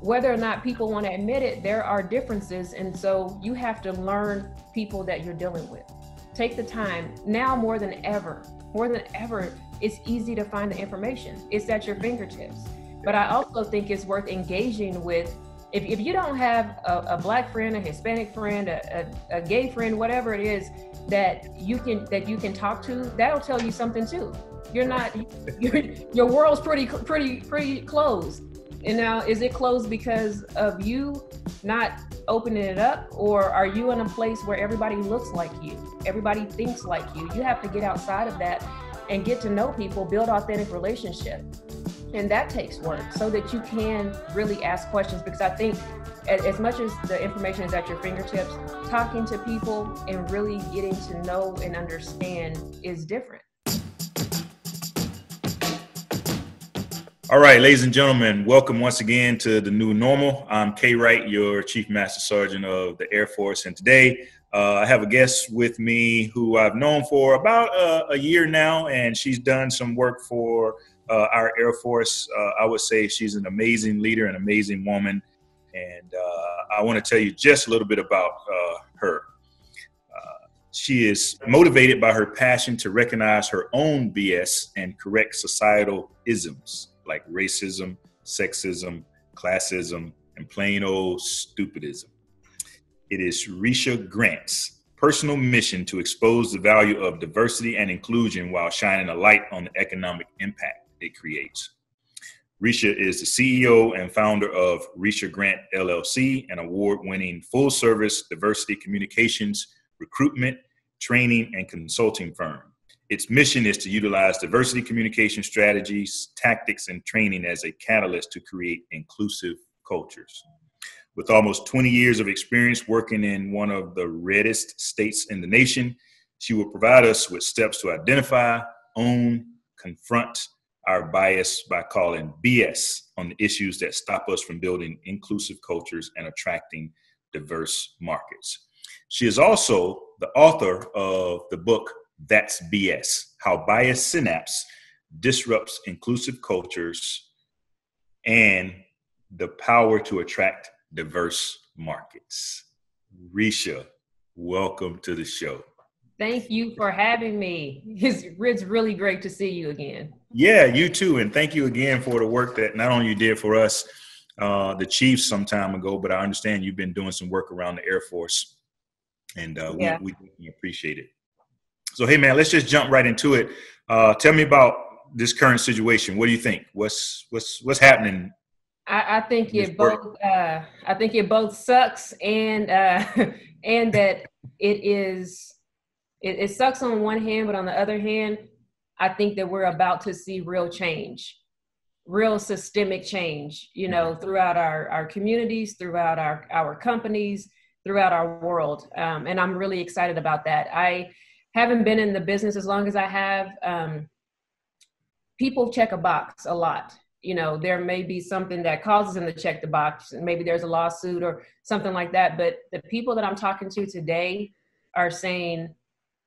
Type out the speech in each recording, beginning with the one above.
whether or not people want to admit it, there are differences. And so you have to learn people that you're dealing with. Take the time now more than ever, more than ever, it's easy to find the information. It's at your fingertips. But I also think it's worth engaging with. If, if you don't have a, a black friend, a Hispanic friend, a, a, a gay friend, whatever it is that you can that you can talk to, that'll tell you something too. You're not your your world's pretty pretty pretty closed and now, is it closed because of you not opening it up, or are you in a place where everybody looks like you? Everybody thinks like you. You have to get outside of that and get to know people, build authentic relationship. And that takes work so that you can really ask questions because I think as much as the information is at your fingertips, talking to people and really getting to know and understand is different. All right, ladies and gentlemen, welcome once again to the new normal. I'm Kay Wright, your Chief Master Sergeant of the Air Force, and today uh, I have a guest with me who I've known for about uh, a year now, and she's done some work for uh, our Air Force. Uh, I would say she's an amazing leader, an amazing woman, and uh, I want to tell you just a little bit about uh, her. She is motivated by her passion to recognize her own BS and correct societal isms like racism, sexism, classism, and plain old stupidism. It is Risha Grant's personal mission to expose the value of diversity and inclusion while shining a light on the economic impact it creates. Risha is the CEO and founder of Risha Grant LLC, an award winning full service diversity communications, recruitment, training, and consulting firm. Its mission is to utilize diversity communication strategies, tactics, and training as a catalyst to create inclusive cultures. With almost 20 years of experience working in one of the reddest states in the nation, she will provide us with steps to identify, own, confront our bias by calling BS on the issues that stop us from building inclusive cultures and attracting diverse markets. She is also the author of the book that's BS How Bias Synapse Disrupts Inclusive Cultures and the Power to Attract Diverse Markets. Risha, welcome to the show. Thank you for having me. It's, it's really great to see you again. Yeah, you too. And thank you again for the work that not only you did for us, uh, the Chiefs, some time ago, but I understand you've been doing some work around the Air Force. And uh, yeah. we, we appreciate it. So, hey, man, let's just jump right into it. Uh, tell me about this current situation. What do you think? What's what's what's happening? I, I think it both. Uh, I think it both sucks and uh, and that it is. It, it sucks on one hand, but on the other hand, I think that we're about to see real change, real systemic change. You know, mm-hmm. throughout our our communities, throughout our our companies, throughout our world, um, and I'm really excited about that. I haven't been in the business as long as I have, um, people check a box a lot. You know, there may be something that causes them to check the box, and maybe there's a lawsuit or something like that. But the people that I'm talking to today are saying,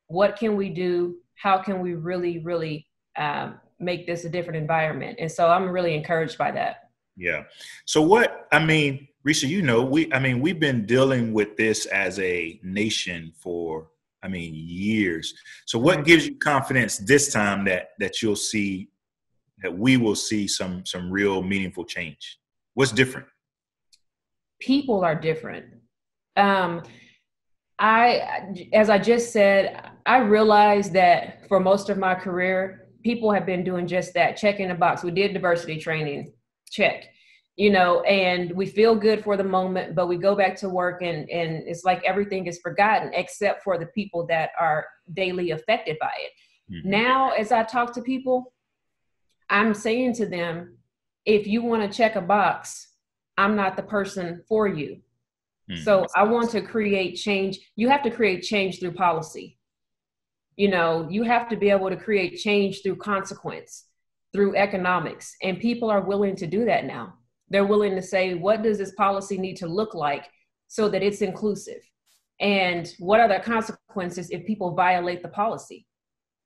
what can we do? How can we really, really um, make this a different environment? And so I'm really encouraged by that. Yeah. So what I mean, Risha, you know, we I mean, we've been dealing with this as a nation for I mean, years. So, what gives you confidence this time that that you'll see that we will see some some real meaningful change? What's different? People are different. Um, I, as I just said, I realized that for most of my career, people have been doing just that, checking the box. We did diversity training, check you know and we feel good for the moment but we go back to work and and it's like everything is forgotten except for the people that are daily affected by it. Mm-hmm. now as i talk to people i'm saying to them if you want to check a box i'm not the person for you. Mm-hmm. so i want to create change. You have to create change through policy. You know you have to be able to create change through consequence through economics and people are willing to do that now they're willing to say, what does this policy need to look like so that it's inclusive? And what are the consequences if people violate the policy?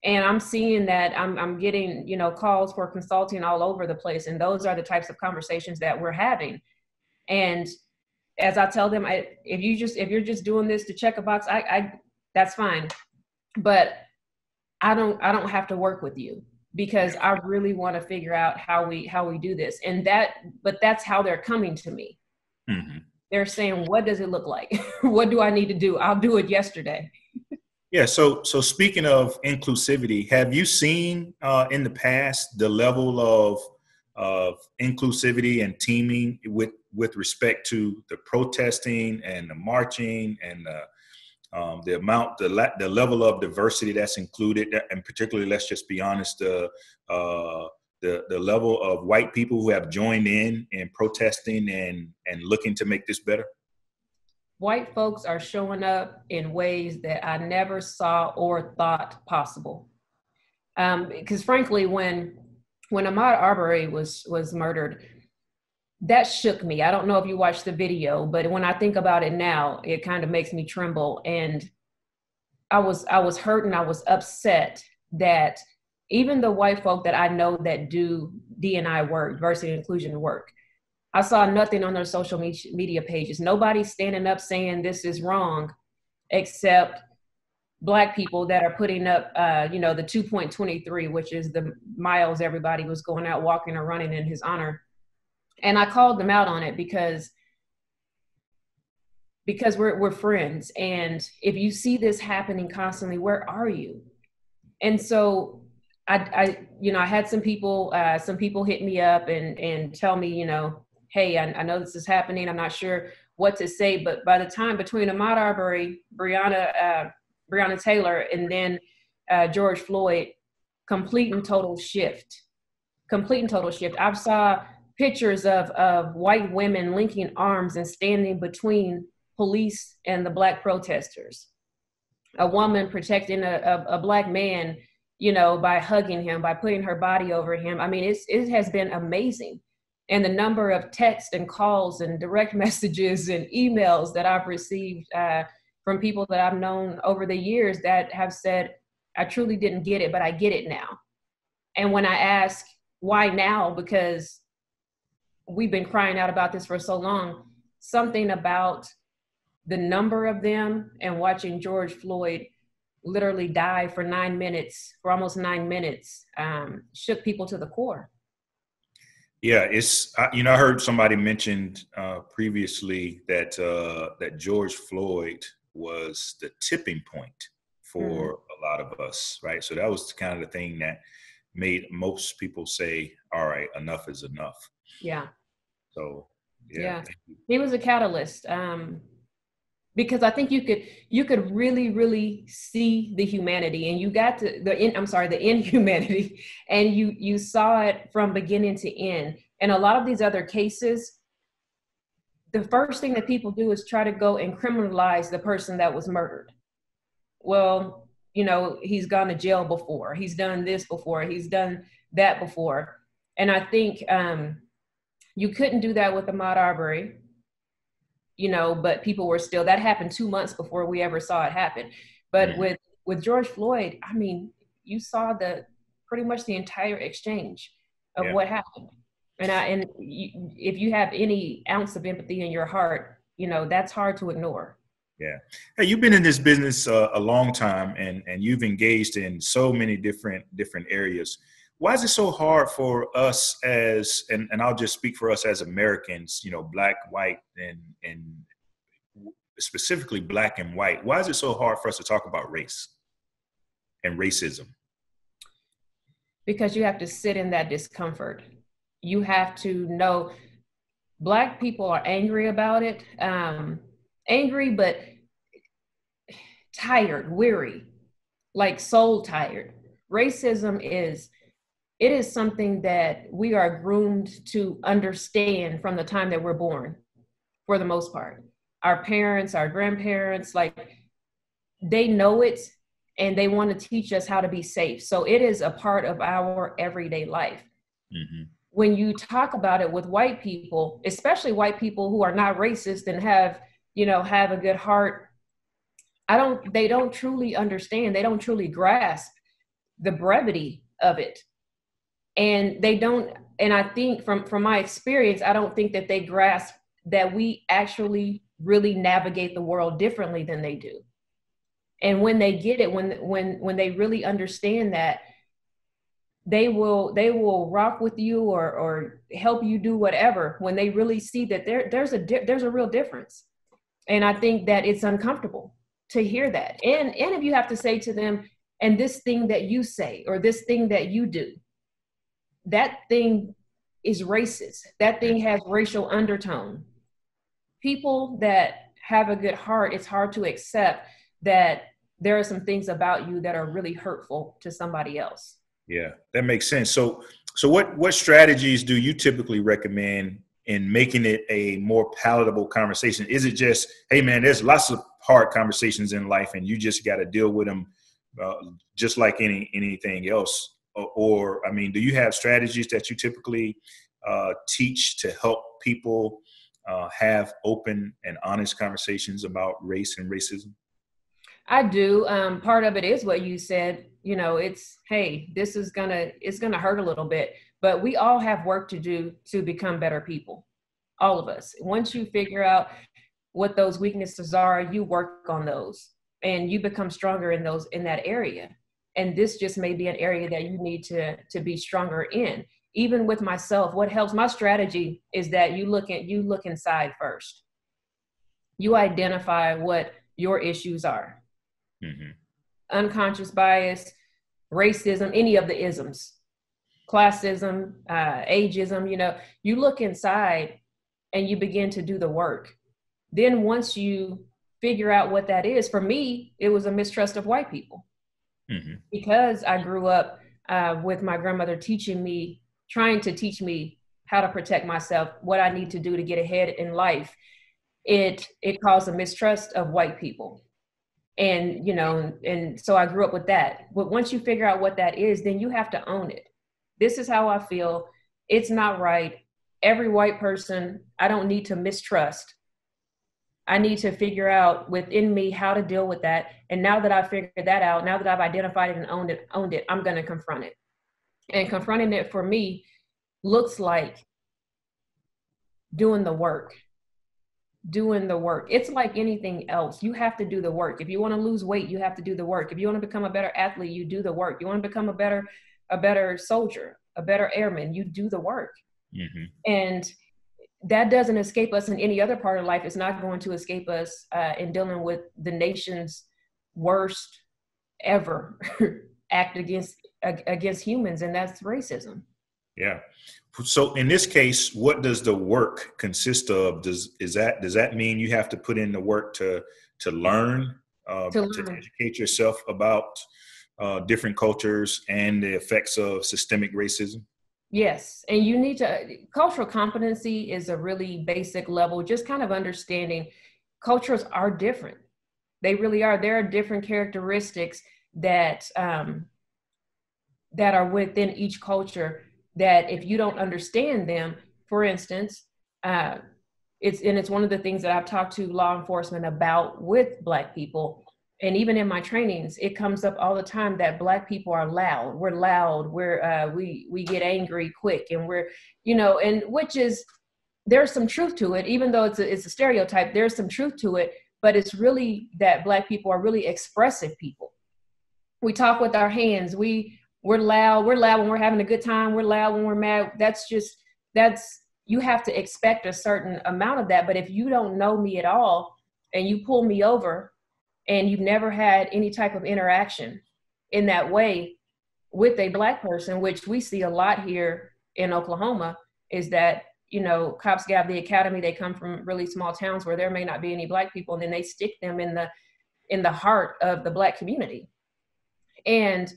And I'm seeing that I'm, I'm getting, you know, calls for consulting all over the place. And those are the types of conversations that we're having. And as I tell them, I, if you just if you're just doing this to check a box, I, I that's fine. But I don't I don't have to work with you because I really want to figure out how we how we do this. And that but that's how they're coming to me. Mm-hmm. They're saying, what does it look like? what do I need to do? I'll do it yesterday. Yeah. So, so speaking of inclusivity, have you seen uh, in the past the level of of inclusivity and teaming with with respect to the protesting and the marching and the, um, the amount, the la- the level of diversity that's included, and particularly, let's just be honest, the uh, the the level of white people who have joined in in protesting and and looking to make this better white folks are showing up in ways that I never saw or thought possible. Um, because frankly, when when Ahmaud Arbery was was murdered, that shook me. I don't know if you watched the video, but when I think about it now, it kind of makes me tremble. And I was I was hurt and I was upset that even the white folk that I know that do D and I work, diversity and inclusion work, I saw nothing on their social media pages. Nobody standing up saying this is wrong, except black people that are putting up, uh, you know, the 2.23, which is the miles everybody was going out walking or running in his honor. And I called them out on it because because we're we're friends. And if you see this happening constantly, where are you? And so I, I you know, I had some people, uh, some people hit me up and and tell me, you know, hey, I, I, know this is happening. I'm not sure what to say. But by the time between Ahmaud Arbery, brianna uh, Breonna Taylor, and then uh, George Floyd, complete and total shift. Complete and total shift. I saw pictures of, of white women linking arms and standing between police and the black protesters. A woman protecting a, a, a black man, you know, by hugging him, by putting her body over him. I mean, it's, it has been amazing and the number of texts and calls and direct messages and emails that I've received uh, from people that I've known over the years that have said, I truly didn't get it, but I get it now. And when I ask why now, because we've been crying out about this for so long, something about the number of them and watching George Floyd literally die for nine minutes, for almost nine minutes, um, shook people to the core. Yeah, it's you know I heard somebody mentioned uh, previously that uh, that George Floyd was the tipping point for mm-hmm. a lot of us, right? So that was kind of the thing that made most people say, "All right, enough is enough." Yeah. So yeah, yeah. he was a catalyst. Um, because I think you could you could really really see the humanity and you got to the in, I'm sorry the inhumanity and you you saw it from beginning to end and a lot of these other cases the first thing that people do is try to go and criminalize the person that was murdered well you know he's gone to jail before he's done this before he's done that before and I think um you couldn't do that with Ahmaud Arbery you know, but people were still that happened two months before we ever saw it happen. But mm-hmm. with with George Floyd, I mean, you saw the pretty much the entire exchange of yeah. what happened. And I and you, if you have any ounce of empathy in your heart, you know that's hard to ignore. Yeah. Hey, you've been in this business uh, a long time, and and you've engaged in so many different different areas why is it so hard for us as and, and i'll just speak for us as americans you know black white and and specifically black and white why is it so hard for us to talk about race and racism? Because you have to sit in that discomfort. You have to know black people are angry about it um angry but tired weary like soul tired. Racism is it is something that we are groomed to understand from the time that we're born for the most part. Our parents our grandparents like they know it and they want to teach us how to be safe. So it is a part of our everyday life. Mm-hmm. when you talk about it with white people especially white people who are not racist and have you know have a good heart i don't they don't truly understand they don't truly grasp the brevity of it and they don't and i think from from my experience i don't think that they grasp that we actually really navigate the world differently than they do. And when they get it when when when they really understand that they will they will rock with you or or help you do whatever when they really see that there there's a di- there's a real difference. And i think that it's uncomfortable to hear that. And and if you have to say to them and this thing that you say or this thing that you do that thing is racist that thing has racial undertone people that have a good heart it's hard to accept that there are some things about you that are really hurtful to somebody else yeah, that makes sense. So, so what what strategies do you typically recommend in making it a more palatable conversation? Is it just, hey man, there's lots of hard conversations in life, and you just got to deal with them, uh, just like any anything else? Or, I mean, do you have strategies that you typically uh, teach to help people uh, have open and honest conversations about race and racism? I do. Um, part of it is what you said. You know, it's hey, this is gonna it's gonna hurt a little bit, but we all have work to do to become better people. All of us. Once you figure out what those weaknesses are, you work on those, and you become stronger in those in that area. And this just may be an area that you need to to be stronger in. Even with myself, what helps my strategy is that you look at you look inside first. You identify what your issues are mm-hmm. unconscious bias, racism, any of the isms, classism, uh, ageism, you know, you look inside and you begin to do the work. Then once you figure out what that is, for me, it was a mistrust of white people. Mm-hmm. Because I grew up uh, with my grandmother teaching me, trying to teach me how to protect myself, what I need to do to get ahead in life. It it caused a mistrust of white people and you know and so i grew up with that but once you figure out what that is then you have to own it this is how i feel it's not right every white person i don't need to mistrust i need to figure out within me how to deal with that and now that i've figured that out now that i've identified it and owned it owned it i'm going to confront it and confronting it for me looks like doing the work doing the work. It's like anything else. You have to do the work. If you want to lose weight, you have to do the work. If you want to become a better athlete, you do the work. You want to become a better a better soldier, a better airman, you do the work. Mm-hmm. And that doesn't escape us in any other part of life. It's not going to escape us uh, in dealing with the nation's worst ever act against against humans, and that's racism. Yeah. So in this case, what does the work consist of? Does is that does that mean you have to put in the work to to learn, uh, to, learn. to educate yourself about uh, different cultures and the effects of systemic racism? Yes, and you need to cultural competency is a really basic level, just kind of understanding cultures are different. They really are. There are different characteristics that um, that are within each culture that if you don't understand them, for instance, uh, it's and it's one of the things that I've talked to law enforcement about with Black people, and even in my trainings, it comes up all the time that Black people are loud. We're loud. We're uh, we we get angry quick, and we're you know, and which is there's some truth to it, even though it's a, it's a stereotype. There's some truth to it, but it's really that Black people are really expressive people. We talk with our hands. We we're loud we're loud when we're having a good time we're loud when we're mad that's just that's you have to expect a certain amount of that but if you don't know me at all and you pull me over and you've never had any type of interaction in that way with a black person which we see a lot here in oklahoma is that you know cops get the academy they come from really small towns where there may not be any black people and then they stick them in the in the heart of the black community and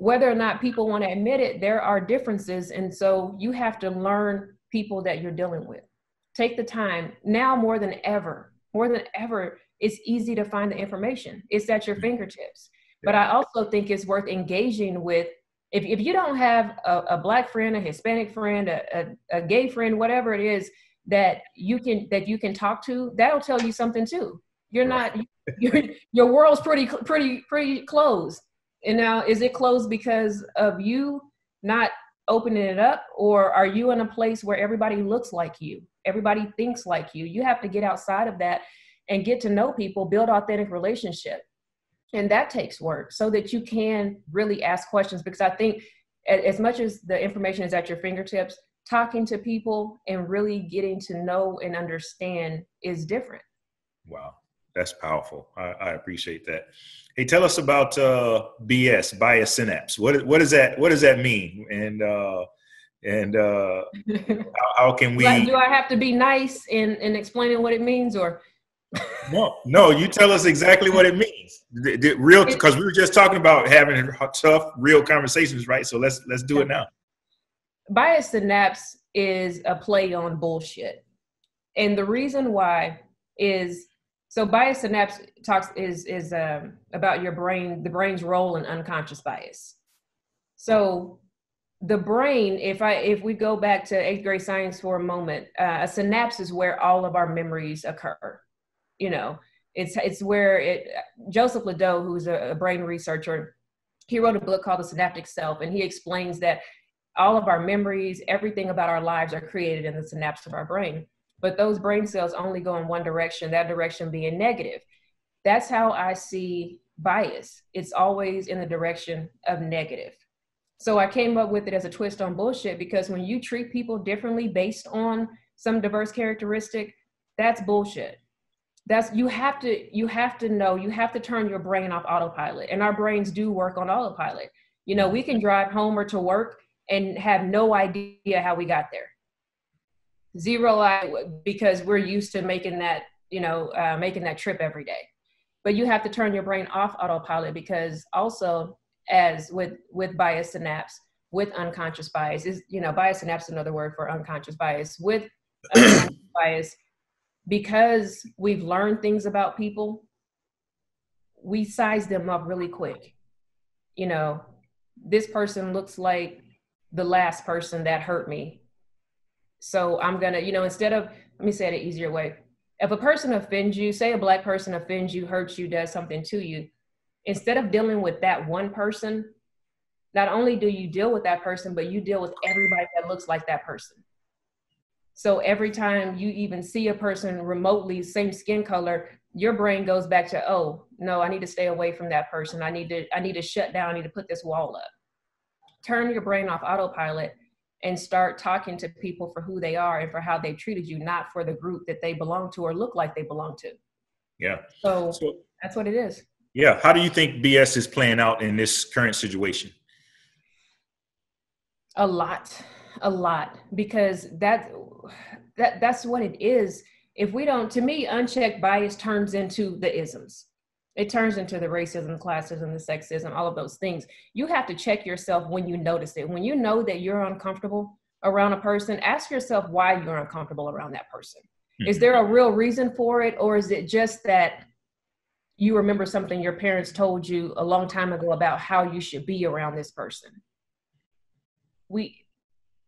whether or not people want to admit it, there are differences. And so you have to learn people that you're dealing with. Take the time now more than ever, more than ever, it's easy to find the information. It's at your mm-hmm. fingertips. But I also think it's worth engaging with. If, if you don't have a, a black friend, a Hispanic friend, a, a, a gay friend, whatever it is that you can that you can talk to, that'll tell you something too. You're not your your world's pretty pretty pretty closed and now, is it closed because of you not opening it up, or are you in a place where everybody looks like you? everybody thinks like you. You have to get outside of that and get to know people, build authentic relationship. And that takes work so that you can really ask questions because I think as much as the information is at your fingertips, talking to people and really getting to know and understand is different. Wow, that's powerful. I, I appreciate that. Hey, tell us about uh, BS, bias synapse. What what does that what does that mean? And uh, and uh, how, how, can we? Do I have to be nice in in explaining what it means, or? No, no. You tell us exactly what it means. The, the real, because we were just talking about having tough, real conversations, right? So let's let's do it now. Bias synapse is a play on bullshit, and the reason why is so bias synapse talks is is um, about your brain, the brain's role in unconscious bias. So the brain, if I if we go back to eighth grade science for a moment, uh, a synapse is where all of our memories occur. You know, it's it's where it. Joseph LeDoux, who's a, a brain researcher, he wrote a book called The Synaptic Self, and he explains that all of our memories, everything about our lives, are created in the synapse of our brain but those brain cells only go in one direction, that direction being negative. That's how I see bias. It's always in the direction of negative. So I came up with it as a twist on bullshit because when you treat people differently based on some diverse characteristic, that's bullshit. That's you have to you have to know, you have to turn your brain off autopilot. And our brains do work on autopilot. You know, we can drive home or to work and have no idea how we got there zero I because we're used to making that you know uh, making that trip every day but you have to turn your brain off autopilot because also as with with bias synapse with unconscious bias is you know bias synapse is another word for unconscious bias with bias because we've learned things about people we size them up really quick you know this person looks like the last person that hurt me so I'm gonna, you know, instead of let me say it an easier way. If a person offends you, say a black person offends you, hurts you, does something to you, instead of dealing with that one person, not only do you deal with that person, but you deal with everybody that looks like that person. So every time you even see a person remotely same skin color, your brain goes back to, oh no, I need to stay away from that person. I need to, I need to shut down. I need to put this wall up. Turn your brain off autopilot and start talking to people for who they are and for how they treated you, not for the group that they belong to or look like they belong to. Yeah. So, so that's what it is. Yeah. How do you think BS is playing out in this current situation? A lot, a lot, because that that that's what it is. If we don't, to me, unchecked bias turns into the isms it turns into the racism, the classism, the sexism, all of those things. You have to check yourself when you notice it. When you know that you're uncomfortable around a person, ask yourself why you're uncomfortable around that person. Mm-hmm. Is there a real reason for it, or is it just that you remember something your parents told you a long time ago about how you should be around this person? We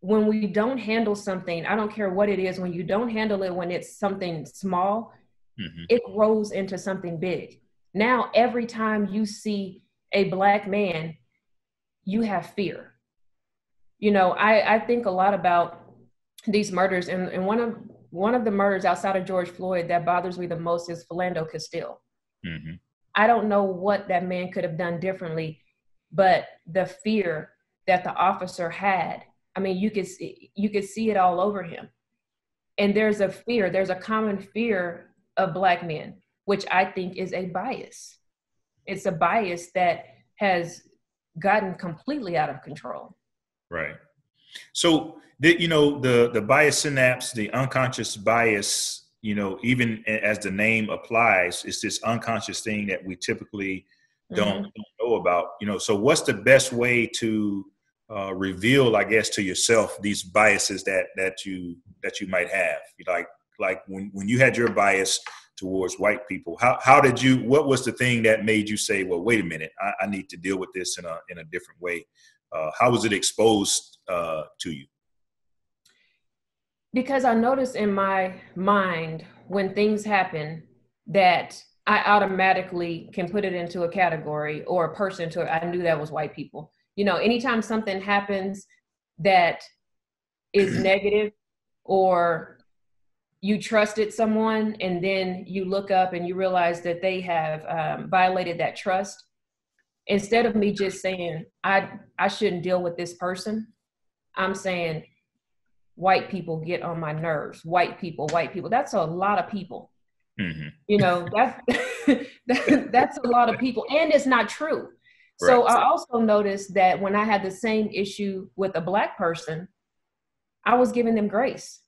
when we don't handle something, I don't care what it is, when you don't handle it when it's something small, mm-hmm. it grows into something big now, every time you see a black man, you have fear. You know, I, I think a lot about these murders, and, and one of one of the murders outside of George Floyd that bothers me the most is Philando Castile. Mm-hmm. I don't know what that man could have done differently, but the fear that the officer had, I mean, you could see, you could see it all over him. And there's a fear, there's a common fear of black men which I think is a bias. It's a bias that has gotten completely out of control. Right. So, the, you know, the the bias synapse, the unconscious bias, you know, even as the name applies, it's this unconscious thing that we typically don't, mm-hmm. don't know about. You know, so what's the best way to uh, reveal, I guess, to yourself these biases that that you that you might have? Like like when when you had your bias, towards white people. How how did you? What was the thing that made you say, "Well, wait a minute, I, I need to deal with this in a in a different way"? Uh, how was it exposed uh, to you? Because I noticed in my mind when things happen that I automatically can put it into a category or a person to I knew that was white people. You know, anytime something happens that is negative or you trusted someone and then you look up and you realize that they have um, violated that trust instead of me just saying i i shouldn't deal with this person i'm saying white people get on my nerves. White people white people. That's a lot of people. Mm-hmm. you know that's that, that's a lot of people. And it's not true so i also noticed that when i had the same issue with a black person i was giving them grace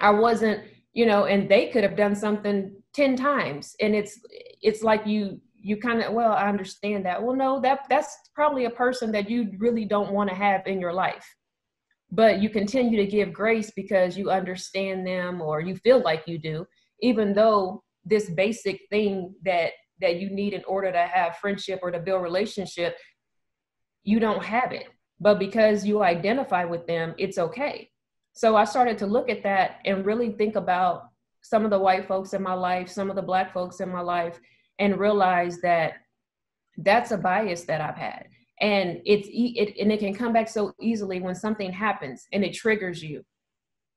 I wasn't, you know, and they could have done something 10 times. And it's it's like you you kind of well, I understand that. Well, no, that that's probably a person that you really don't want to have in your life. But you continue to give grace because you understand them or you feel like you do, even though this basic thing that that you need in order to have friendship or to build relationship, you don't have it. But because you identify with them, it's okay so I started to look at that and really think about some of the white folks in my life, some of the black folks in my life, and realize that that's a bias that I've had. And it's it, and it can come back so easily when something happens and it triggers you.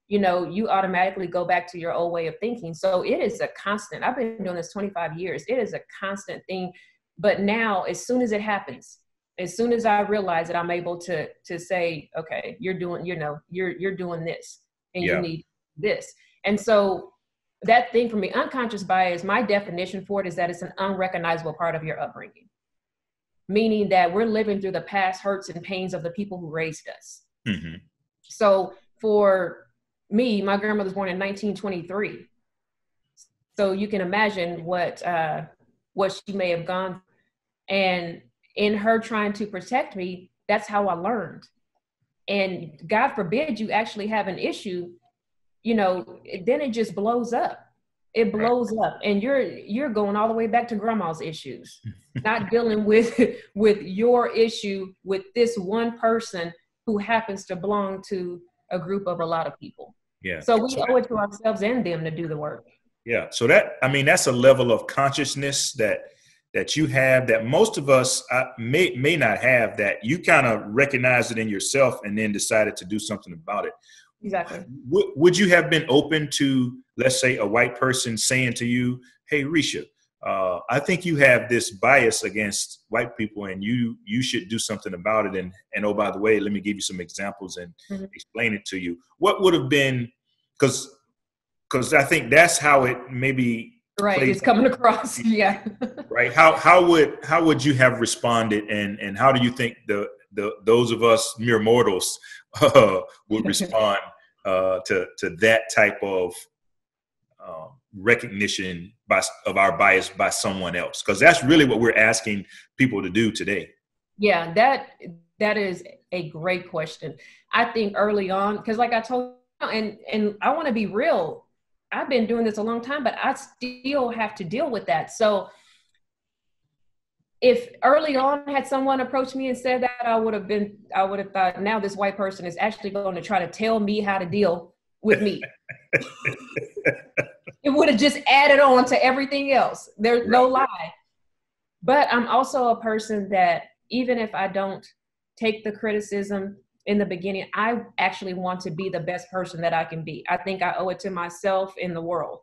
You know, you automatically go back to your old way of thinking. So it is a constant. I've been doing this 25 years. It is a constant thing. But now, as soon as it happens, as soon as I realize that I'm able to to say, okay, you're doing, you know, you're you're doing this and yeah. you need this. And so that thing for me, unconscious bias, my definition for it is that it's an unrecognizable part of your upbringing. Meaning that we're living through the past hurts and pains of the people who raised us. Mm-hmm. So for me, my grandmother was born in 1923. So you can imagine what uh, what she may have gone. Through. And in her trying to protect me, that's how I learned. And God forbid you actually have an issue, you know, then it just blows up. It blows right. up and you're you're going all the way back to grandma's issues, not dealing with with your issue with this one person who happens to belong to a group of a lot of people. Yeah. So we owe it to ourselves and them to do the work. Yeah. So that I mean that's a level of consciousness that that you have that most of us uh, may may not have that you kind of recognize it in yourself and then decided to do something about it exactly w- would you have been open to let's say a white person saying to you hey risha uh, i think you have this bias against white people and you you should do something about it. And and oh by the way let me give you some examples and mm-hmm. explain it to you. What would have been because because i think that's how it maybe right it's coming across yeah. Right how how would how would you have responded and and how do you think the the those of us mere mortals uh, would respond uh, to to that type of uh, recognition by of our bias by someone else. Because that's really what we're asking people to do today. Yeah that that is a great question. I think early on because like i told you and and i want to be real I've been doing this a long time, but I still have to deal with that. So if early on had someone approached me and said that, I would have been, I would have thought, now this white person is actually going to try to tell me how to deal with me. it would have just added on to everything else. There's right. no lie. But I'm also a person that even if I don't take the criticism in the beginning, I actually want to be the best person that I can be. I think I owe it to myself in the world.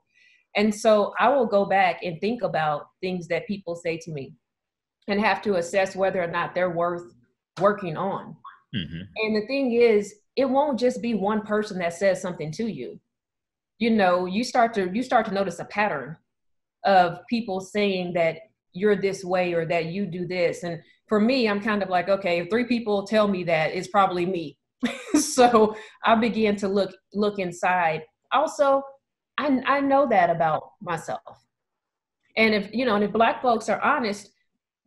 And so I will go back and think about things that people say to me and have to assess whether or not they're worth working on. Mm-hmm. And the thing is, it won't just be one person that says something to you. You know, you start to you start to notice a pattern of people saying that you're this way or that you do this and for me, I'm kind of like, okay, if three people tell me that, it's probably me. so I began to look look inside. Also, I I know that about myself. And if you know, and if black folks are honest,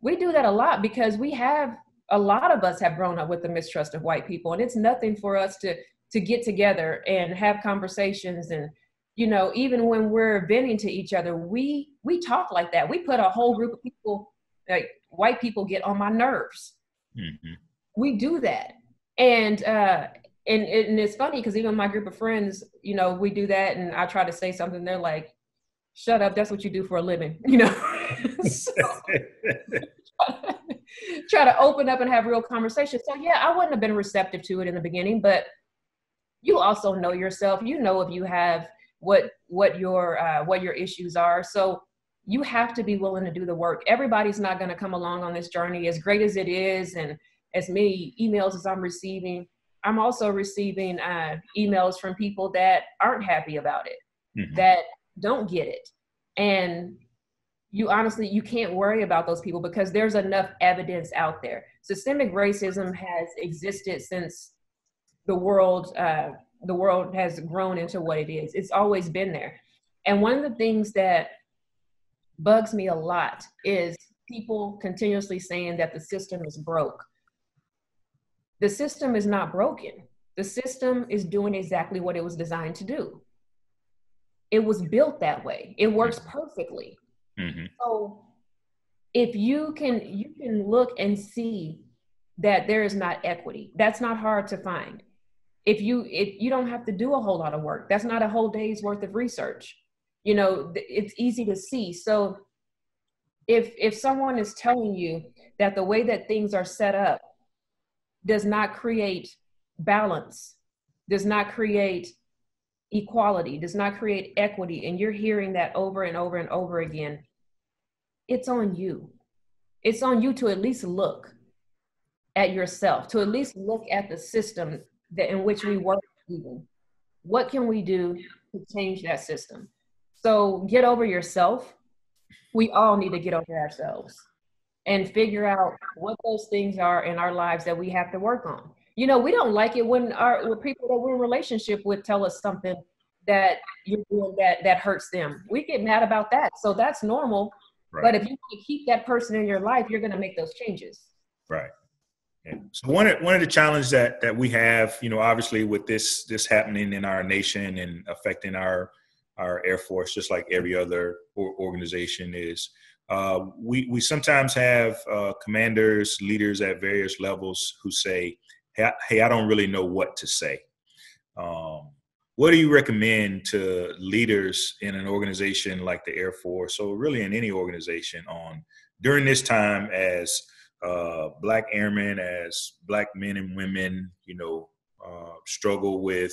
we do that a lot because we have a lot of us have grown up with the mistrust of white people, and it's nothing for us to to get together and have conversations and you know even when we're venting to each other we we talk like that we put a whole group of people like white people get on my nerves. Mm-hmm. We do that. And uh and, and it's funny because even my group of friends, you know, we do that and I try to say something, they're like, shut up, that's what you do for a living, you know. try to open up and have real conversation. So yeah, I wouldn't have been receptive to it in the beginning, but you also know yourself. You know if you have what what your uh, what your issues are. So you have to be willing to do the work. Everybody's not going to come along on this journey as great as it is, and as many emails as I'm receiving. I'm also receiving uh, emails from people that aren't happy about it, mm-hmm. that don't get it, and you honestly you can't worry about those people because there's enough evidence out there. Systemic racism has existed since the world uh, the world has grown into what it is. It's always been there. And one of the things that bugs me a lot is people continuously saying that the system is broke. The system is not broken. The system is doing exactly what it was designed to do. It was built that way. It works perfectly Mm-hmm. So if you can you can look and see that there is not equity, that's not hard to find. If you if you don't have to do a whole lot of work, that's not a whole day's worth of research. You know, it's easy to see. So if if someone is telling you that the way that things are set up does not create balance, does not create equality, does not create equity, and you're hearing that over and over and over again, it's on you. It's on you to at least look at yourself, to at least look at the system that in which we work even. What can we do to change that system? So get over yourself. We all need to get over ourselves and figure out what those things are in our lives that we have to work on. You know, we don't like it when our when people that we're in relationship with tell us something that you're doing that that hurts them. We get mad about that. So that's normal Right. But if you want to keep that person in your life, you're going to make those changes. Right. So one of, one of the challenges that that we have, you know, obviously with this this happening in our nation and affecting our our Air Force, just like every other organization, is uh, we we sometimes have uh, commanders, leaders at various levels who say, "Hey, hey I don't really know what to say." Um, what do you recommend to leaders in an organization like the Air Force, or really in any organization, on during this time as uh, black airmen, as black men and women, you know, uh, struggle with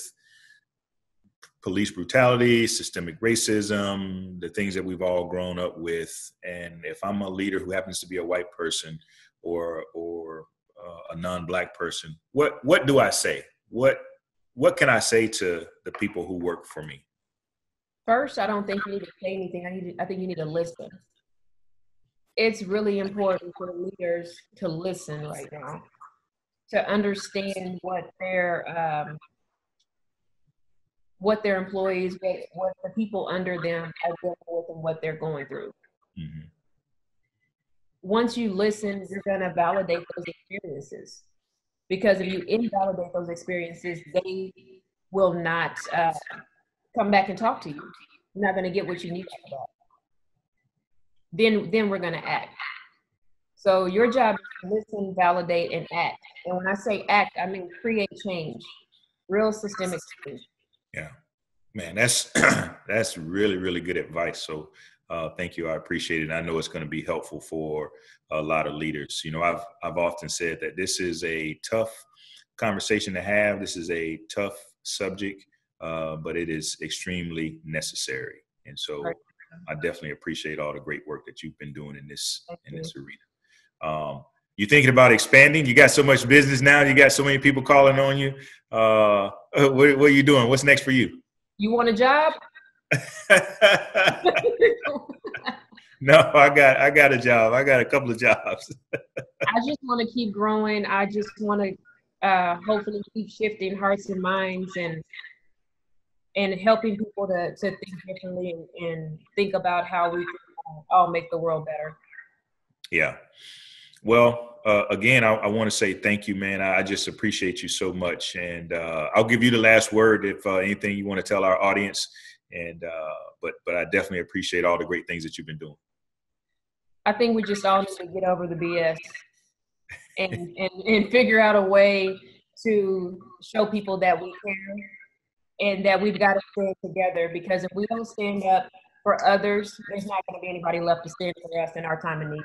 police brutality, systemic racism, the things that we've all grown up with. And if I'm a leader who happens to be a white person or or uh, a non-black person, what what do I say? What what can I say to the people who work for me? First, I don't think you need to say anything. I need to, I think you need to listen. It's really important for leaders to listen right now, to understand what their um, what their employees, what, what the people under them are dealing with, and what they're going through. Mm-hmm. Once you listen, you're going to validate those experiences because if you invalidate those experiences, they will not uh, come back and talk to you. You're not going to get what you need Then, then we're going to act. So your job is to listen, validate, and act. And when I say act, I mean create change, real systemic change. Yeah, man, that's that's really really good advice. So uh, thank you. I appreciate it. I know it's going to be helpful for a lot of leaders. You know, I've I've often said that this is a tough conversation to have. This is a tough subject, uh, but it is extremely necessary. And so, right. I definitely appreciate all the great work that you've been doing in this thank in this arena. Um, you thinking about expanding? You got so much business now. You got so many people calling on you. Uh, what, what are you doing? What's next for you? You want a job? no, I got I got a job. I got a couple of jobs. I just want to keep growing. I just want to uh, hopefully keep shifting hearts and minds and and helping people to, to think differently and, and think about how we can all make the world better. Yeah. Well, uh, again, I, I want to say thank you, man. I, I just appreciate you so much, and uh, I'll give you the last word if uh, anything you want to tell our audience and uh, but but I definitely appreciate all the great things that you've been doing. I think we just all need to get over the BS and and, and figure out a way to show people that we care and that we've got to stand together because if we don't stand up for others, there's not going to be anybody left to stand for us in our time of need.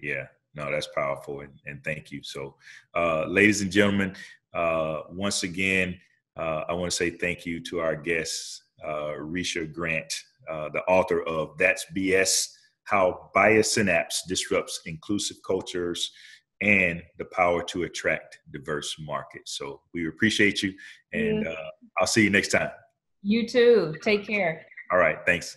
Yeah, no, that's powerful, and, and thank you. So, uh, ladies and gentlemen, uh, once again, uh, I want to say thank you to our guests, uh, Risha Grant, uh, the author of That's BS How Biosynapse Disrupts Inclusive Cultures and the Power to Attract Diverse Markets. So we appreciate you, and uh, I'll see you next time. You too. Take care. All right. Thanks.